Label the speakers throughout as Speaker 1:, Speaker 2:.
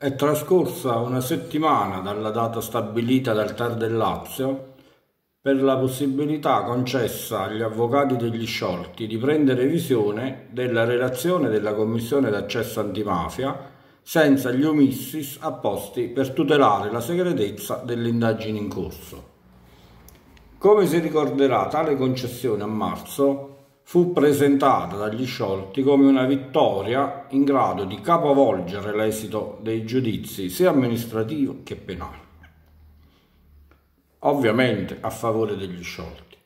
Speaker 1: È trascorsa una settimana dalla data stabilita dal TAR del Lazio per la possibilità concessa agli avvocati degli sciolti di prendere visione della relazione della Commissione d'accesso antimafia senza gli omissis apposti per tutelare la segretezza delle indagini in corso. Come si ricorderà, tale concessione a marzo fu presentata dagli sciolti come una vittoria in grado di capovolgere l'esito dei giudizi sia amministrativo che penale. Ovviamente a favore degli sciolti.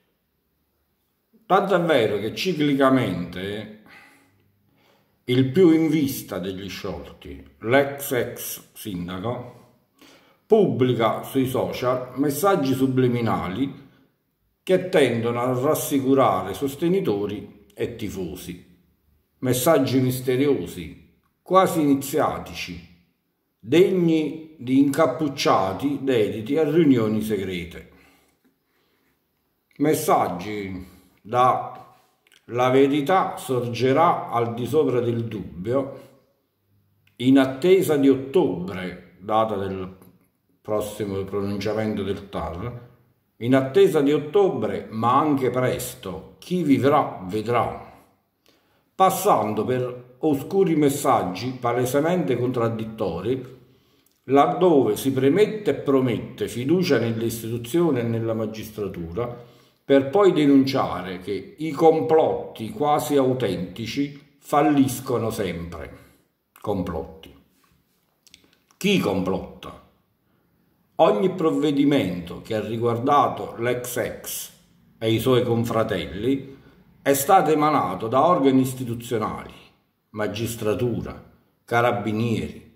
Speaker 1: Tanto è vero che ciclicamente il più in vista degli sciolti, l'ex ex sindaco, pubblica sui social messaggi subliminali che tendono a rassicurare sostenitori e tifosi. Messaggi misteriosi, quasi iniziatici, degni di incappucciati dediti a riunioni segrete. Messaggi da la verità sorgerà al di sopra del dubbio in attesa di ottobre, data del prossimo pronunciamento del TAR, in attesa di ottobre, ma anche presto, chi vivrà vedrà. Passando per oscuri messaggi palesemente contraddittori, laddove si premette e promette fiducia nelle istituzioni e nella magistratura, per poi denunciare che i complotti quasi autentici falliscono sempre. Complotti. Chi complotta? Ogni provvedimento che ha riguardato l'ex ex e i suoi confratelli è stato emanato da organi istituzionali, magistratura, carabinieri,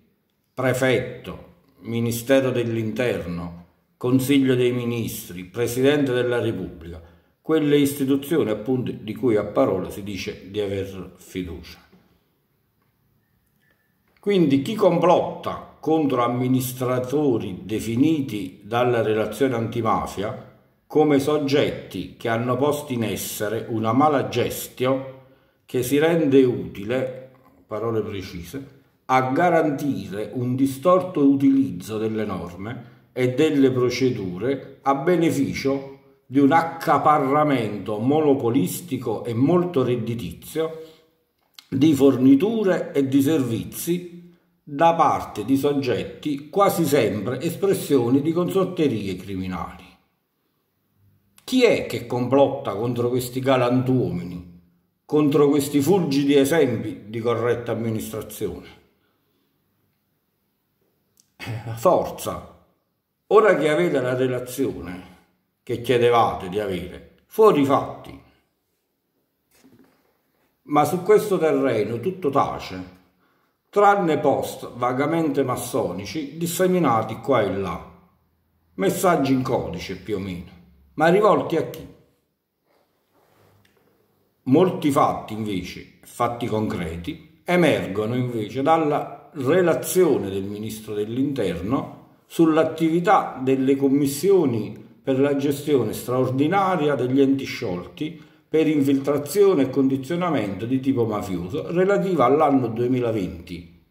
Speaker 1: prefetto, Ministero dell'Interno, Consiglio dei Ministri, Presidente della Repubblica, quelle istituzioni appunto di cui a parole si dice di aver fiducia. Quindi chi complotta contro amministratori definiti dalla relazione antimafia come soggetti che hanno posto in essere una mala gestio che si rende utile, parole precise, a garantire un distorto utilizzo delle norme e delle procedure a beneficio di un accaparramento monopolistico e molto redditizio di forniture e di servizi da parte di soggetti quasi sempre espressioni di consorterie criminali. Chi è che complotta contro questi galantuomini, contro questi fulgidi esempi di corretta amministrazione? Eh, forza, ora che avete la relazione che chiedevate di avere, fuori fatti. Ma su questo terreno tutto tace tranne post vagamente massonici disseminati qua e là, messaggi in codice più o meno, ma rivolti a chi? Molti fatti invece, fatti concreti, emergono invece dalla relazione del Ministro dell'Interno sull'attività delle commissioni per la gestione straordinaria degli enti sciolti per infiltrazione e condizionamento di tipo mafioso relativa all'anno 2020.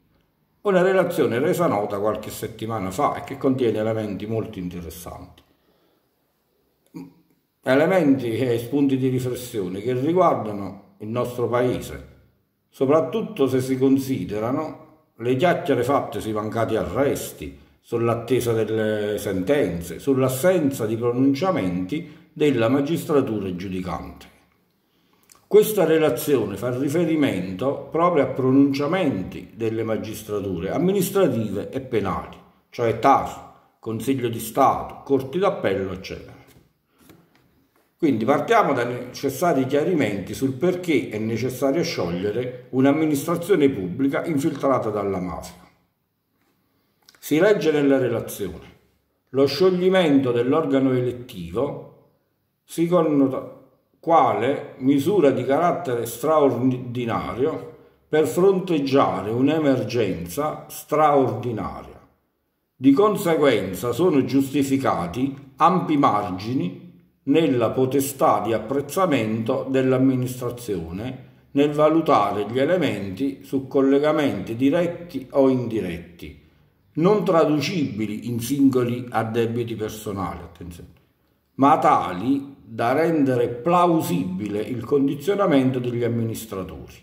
Speaker 1: Una relazione resa nota qualche settimana fa e che contiene elementi molto interessanti. Elementi e spunti di riflessione che riguardano il nostro paese, soprattutto se si considerano le chiacchiere fatte sui mancati arresti, sull'attesa delle sentenze, sull'assenza di pronunciamenti della magistratura giudicante. Questa relazione fa riferimento proprio a pronunciamenti delle magistrature amministrative e penali, cioè TAR, Consiglio di Stato, Corti d'Appello, eccetera. Quindi partiamo dai necessari chiarimenti sul perché è necessario sciogliere un'amministrazione pubblica infiltrata dalla mafia. Si legge nella relazione lo scioglimento dell'organo elettivo si connota quale misura di carattere straordinario per fronteggiare un'emergenza straordinaria. Di conseguenza sono giustificati ampi margini nella potestà di apprezzamento dell'amministrazione nel valutare gli elementi su collegamenti diretti o indiretti, non traducibili in singoli addebiti personali, ma tali da rendere plausibile il condizionamento degli amministratori,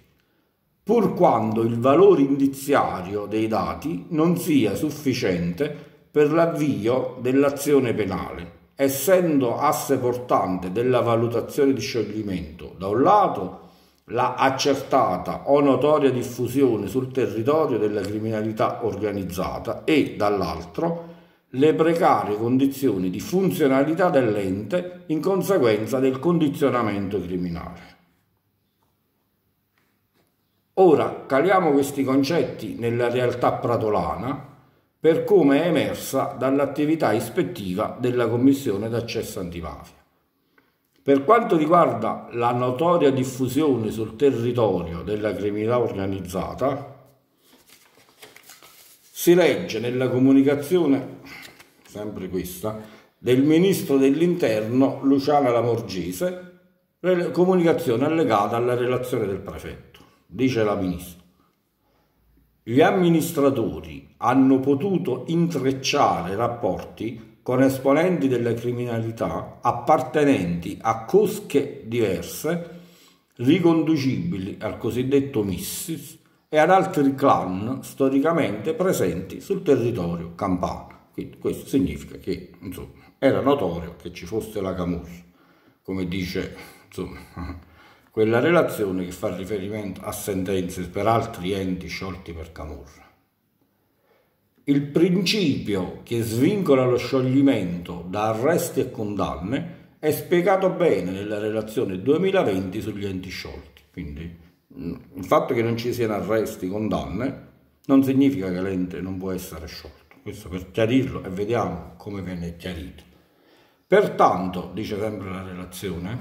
Speaker 1: pur quando il valore indiziario dei dati non sia sufficiente per l'avvio dell'azione penale, essendo asse portante della valutazione di scioglimento, da un lato, la accertata o notoria diffusione sul territorio della criminalità organizzata e, dall'altro, le precarie condizioni di funzionalità dell'ente in conseguenza del condizionamento criminale. Ora caliamo questi concetti nella realtà pratolana per come è emersa dall'attività ispettiva della Commissione d'accesso antimafia. Per quanto riguarda la notoria diffusione sul territorio della criminalità organizzata, si legge nella comunicazione, sempre questa, del ministro dell'interno Luciana Lamorgese, comunicazione allegata alla relazione del prefetto. Dice la ministra. Gli amministratori hanno potuto intrecciare rapporti con esponenti della criminalità appartenenti a cosche diverse, riconducibili al cosiddetto Missis e ad altri clan storicamente presenti sul territorio campano. Quindi questo significa che insomma, era notorio che ci fosse la Camurra, come dice insomma, quella relazione che fa riferimento a sentenze per altri enti sciolti per Camurra. Il principio che svincola lo scioglimento da arresti e condanne è spiegato bene nella relazione 2020 sugli enti sciolti. Quindi mm, il fatto che non ci siano arresti e condanne non significa che l'ente non può essere sciolto. Questo per chiarirlo e vediamo come viene chiarito. Pertanto, dice sempre la relazione,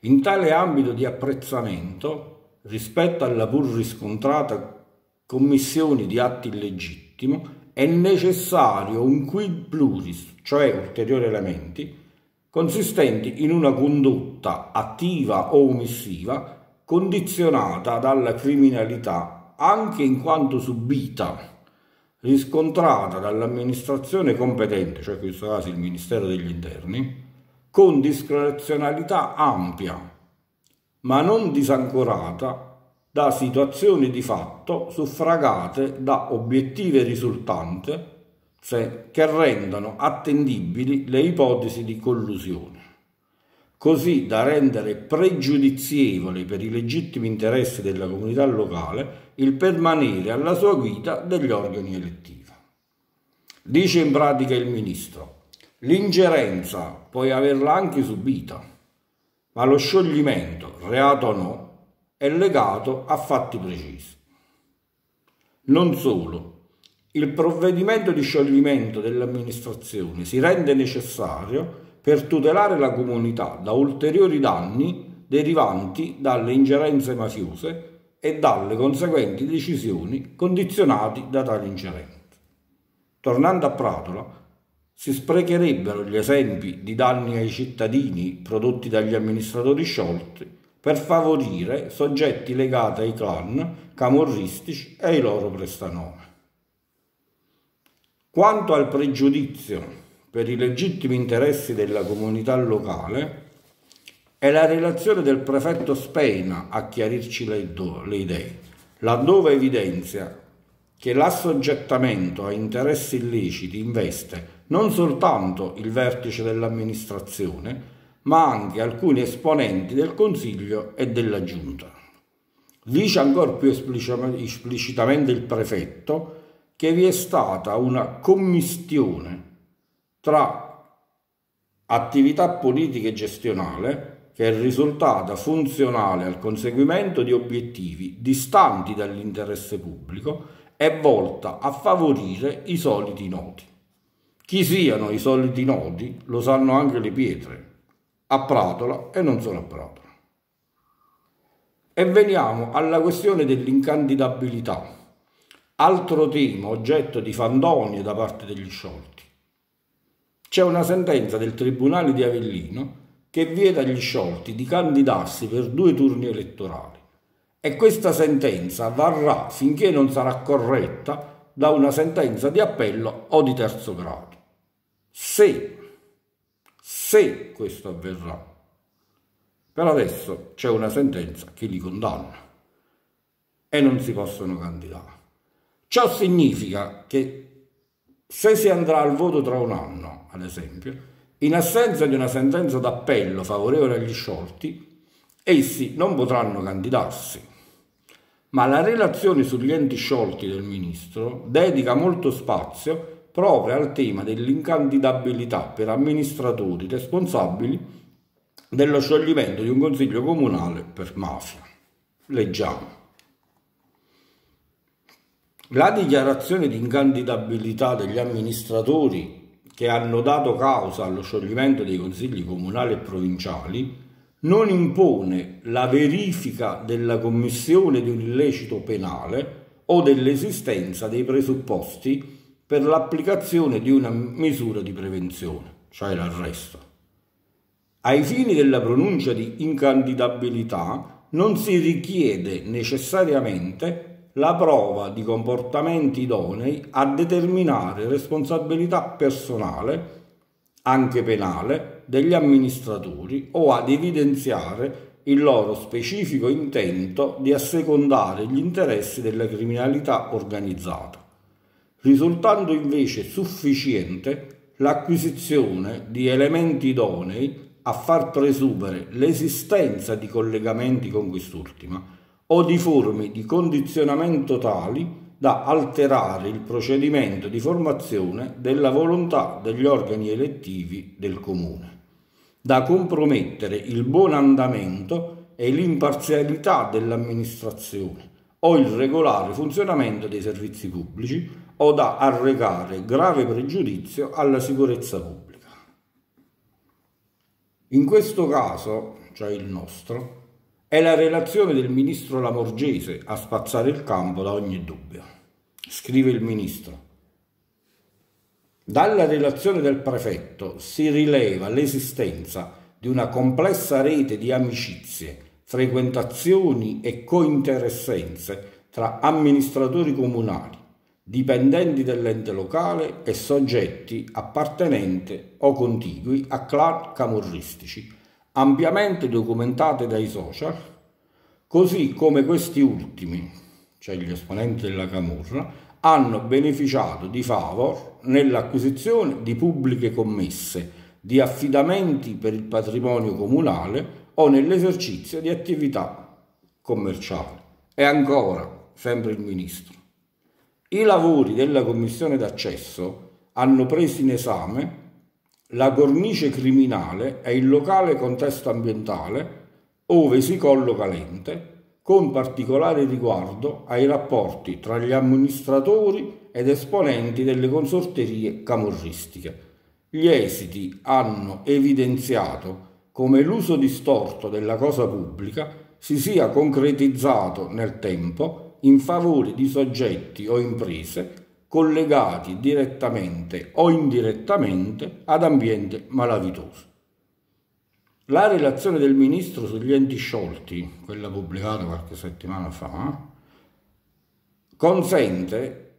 Speaker 1: in tale ambito di apprezzamento, rispetto alla pur riscontrata commissione di atti illegittimi, legittimo, è necessario un quid pluris, cioè ulteriori elementi, consistenti in una condotta attiva o omissiva condizionata dalla criminalità anche in quanto subita, riscontrata dall'amministrazione competente, cioè in questo caso il Ministero degli Interni, con discrezionalità ampia, ma non disancorata da situazioni di fatto suffragate da obiettive risultanze che rendano attendibili le ipotesi di collusione, così da rendere pregiudizievole per i legittimi interessi della comunità locale il permanere alla sua guida degli organi elettivi. Dice in pratica il ministro, l'ingerenza puoi averla anche subita, ma lo scioglimento, reato o no, è legato a fatti precisi. Non solo, il provvedimento di scioglimento dell'amministrazione si rende necessario per tutelare la comunità da ulteriori danni derivanti dalle ingerenze mafiose e dalle conseguenti decisioni condizionati da tali ingerenze. Tornando a Pratola, si sprecherebbero gli esempi di danni ai cittadini prodotti dagli amministratori sciolti per favorire soggetti legati ai clan camorristici e ai loro prestanome. Quanto al pregiudizio per i legittimi interessi della comunità locale, è la relazione del prefetto Speina a chiarirci le, le idee, laddove evidenzia che l'assoggettamento a interessi illeciti investe non soltanto il vertice dell'amministrazione, ma anche alcuni esponenti del Consiglio e della Giunta. Dice ancora più esplicitamente il prefetto che vi è stata una commistione tra attività politica e gestionale che è risultata funzionale al conseguimento di obiettivi distanti dall'interesse pubblico e volta a favorire i soliti noti. Chi siano i soliti noti lo sanno anche le pietre, a Pratola e non solo a Pratola. E veniamo alla questione dell'incandidabilità, altro tema oggetto di fandonie da parte degli sciolti. C'è una sentenza del Tribunale di Avellino che vieta agli sciolti di candidarsi per due turni elettorali e questa sentenza varrà finché non sarà corretta da una sentenza di appello o di terzo grado. Se, se questo avverrà, per adesso c'è una sentenza che li condanna e non si possono candidare. Ciò significa che se si andrà al voto tra un anno, ad esempio, in assenza di una sentenza d'appello favorevole agli sciolti, essi non potranno candidarsi. Ma la relazione sugli enti sciolti del Ministro dedica molto spazio proprio al tema dell'incandidabilità per amministratori responsabili dello scioglimento di un consiglio comunale per mafia. Leggiamo. La dichiarazione di incandidabilità degli amministratori che hanno dato causa allo scioglimento dei consigli comunali e provinciali non impone la verifica della commissione di un illecito penale o dell'esistenza dei presupposti per l'applicazione di una misura di prevenzione, cioè l'arresto. Ai fini della pronuncia di incandidabilità non si richiede necessariamente la prova di comportamenti idonei a determinare responsabilità personale, anche penale, degli amministratori o ad evidenziare il loro specifico intento di assecondare gli interessi della criminalità organizzata, risultando invece sufficiente l'acquisizione di elementi idonei a far presumere l'esistenza di collegamenti con quest'ultima o di forme di condizionamento tali da alterare il procedimento di formazione della volontà degli organi elettivi del comune, da compromettere il buon andamento e l'imparzialità dell'amministrazione o il regolare funzionamento dei servizi pubblici o da arrecare grave pregiudizio alla sicurezza pubblica. In questo caso, cioè il nostro, è la relazione del ministro Lamorgese a spazzare il campo da ogni dubbio. Scrive il ministro. Dalla relazione del prefetto si rileva l'esistenza di una complessa rete di amicizie, frequentazioni e cointeressenze tra amministratori comunali, dipendenti dell'ente locale e soggetti appartenenti o contigui a clan camorristici ampiamente documentate dai social, così come questi ultimi, cioè gli esponenti della Camorra, hanno beneficiato di favor nell'acquisizione di pubbliche commesse, di affidamenti per il patrimonio comunale o nell'esercizio di attività commerciali. E ancora, sempre il Ministro, i lavori della Commissione d'accesso hanno preso in esame la cornice criminale è il locale contesto ambientale ove si colloca l'ente, con particolare riguardo ai rapporti tra gli amministratori ed esponenti delle consorterie camorristiche. Gli esiti hanno evidenziato come l'uso distorto della cosa pubblica si sia concretizzato nel tempo in favore di soggetti o imprese collegati direttamente o indirettamente ad ambiente malavitoso. La relazione del ministro sugli enti sciolti, quella pubblicata qualche settimana fa, consente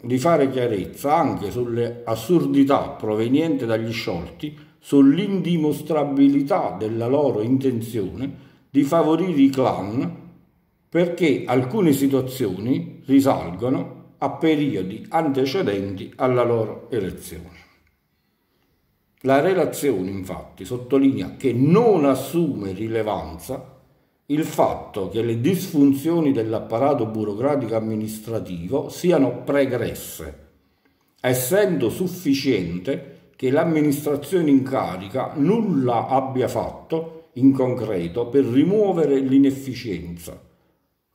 Speaker 1: di fare chiarezza anche sulle assurdità provenienti dagli sciolti, sull'indimostrabilità della loro intenzione di favorire i clan perché alcune situazioni risalgono a periodi antecedenti alla loro elezione. La relazione infatti sottolinea che non assume rilevanza il fatto che le disfunzioni dell'apparato burocratico amministrativo siano pregresse, essendo sufficiente che l'amministrazione in carica nulla abbia fatto in concreto per rimuovere l'inefficienza,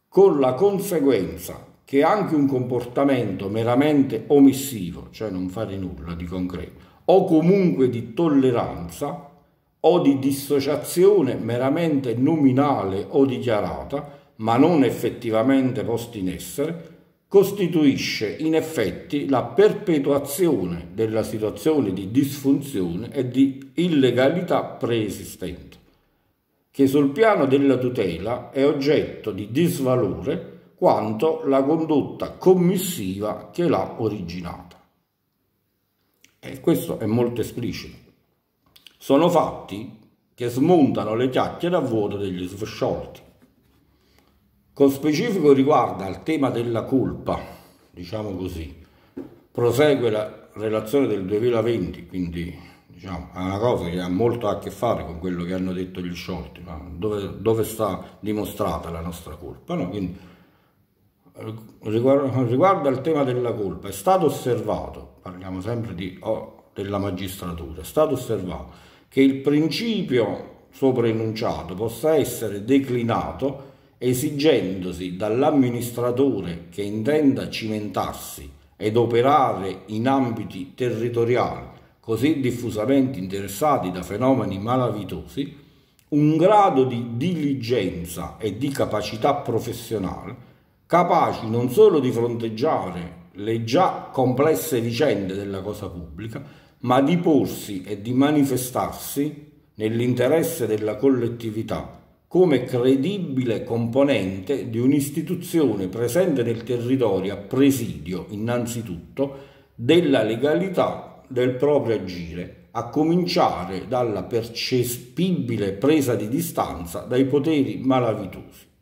Speaker 1: con la conseguenza che anche un comportamento meramente omissivo, cioè non fare nulla di concreto, o comunque di tolleranza o di dissociazione meramente nominale o dichiarata, ma non effettivamente posta in essere, costituisce in effetti la perpetuazione della situazione di disfunzione e di illegalità preesistente, che sul piano della tutela è oggetto di disvalore quanto la condotta commissiva che l'ha originata. E questo è molto esplicito. Sono fatti che smontano le chiacchiere a vuoto degli sciolti. Con specifico riguardo al tema della colpa, diciamo così, prosegue la relazione del 2020, quindi diciamo, è una cosa che ha molto a che fare con quello che hanno detto gli sciolti, dove, dove, sta dimostrata la nostra colpa. No? Quindi, riguardo, riguardo, al tema della colpa, è stato osservato, parliamo sempre di, oh, della magistratura, è stato osservato che il principio sopra enunciato possa essere declinato esigendosi dall'amministratore che intenda cimentarsi ed operare in ambiti territoriali così diffusamente interessati da fenomeni malavitosi, un grado di diligenza e di capacità professionale capaci non solo di fronteggiare le già complesse vicende della cosa pubblica, ma di porsi e di manifestarsi nell'interesse della collettività come credibile componente di un'istituzione presente nel territorio a presidio, innanzitutto, della legalità del proprio agire, a cominciare dalla percepibile presa di distanza dai poteri malavitosi.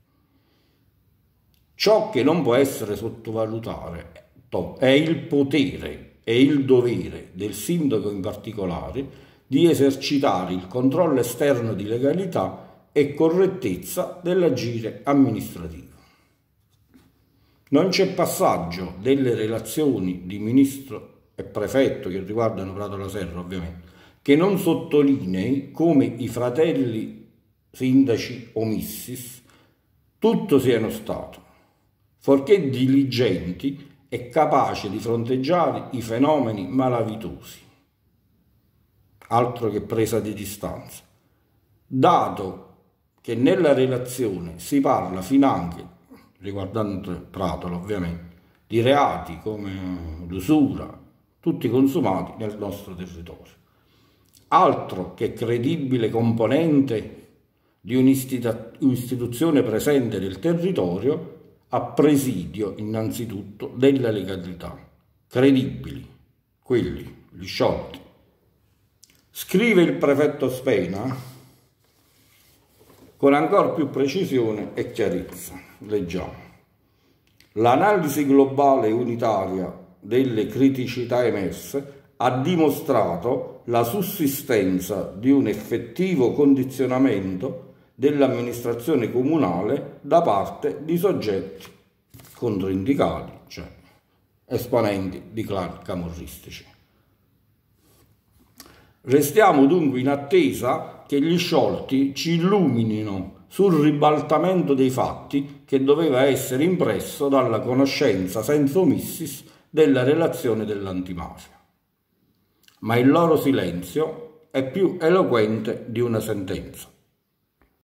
Speaker 1: Ciò che non può essere sottovalutato è il potere e il dovere del sindaco in particolare di esercitare il controllo esterno di legalità e correttezza dell'agire amministrativo. Non c'è passaggio delle relazioni di ministro e prefetto che riguardano Prato la Serra ovviamente, che non sottolinei come i fratelli sindaci omissis tutto siano stato, forché diligenti e capaci di fronteggiare i fenomeni malavitosi. Altro che presa di distanza. Dato che nella relazione si parla finanche, riguardante Pratola ovviamente, di reati come l'usura, tutti consumati nel nostro territorio. Altro che credibile componente di un'istituzione presente nel territorio a presidio innanzitutto della legalità. Credibili, quelli, gli sciolti. Scrive il prefetto Spena con ancora più precisione e chiarezza. Leggiamo. L'analisi globale unitaria delle criticità emerse ha dimostrato la sussistenza di un effettivo condizionamento dell'amministrazione comunale da parte di soggetti controindicati, cioè esponenti di clan camorristici. Restiamo dunque in attesa che gli sciolti ci illuminino sul ribaltamento dei fatti che doveva essere impresso dalla conoscenza senza omissis della relazione dell'antimafia. Ma il loro silenzio è più eloquente di una sentenza.